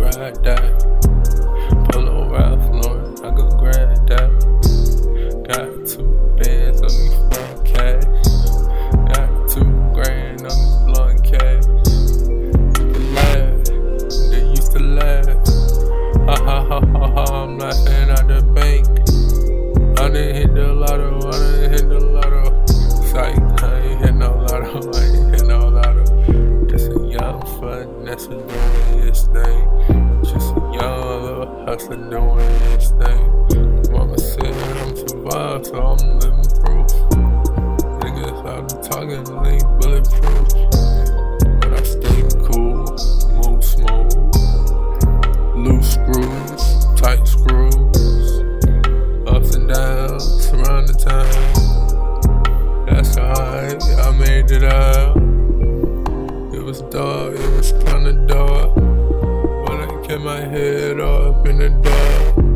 grab that. Pull on Ralph Lauren, I go grab that. Got two bands on me for cash. Got two grand on me blunt cash. Laugh, they used to laugh. Ha ha ha ha ha, I'm laughing at the bank. I didn't hit the lotto, I didn't hit the lotto. Psych, Just a that's a doing his thing. Just a young little hustler doing his thing. Mama said I'm survived, so I'm living proof. Niggas out talking, they bulletproof. Dark, it was kinda dark. But I kept my head up in the dark.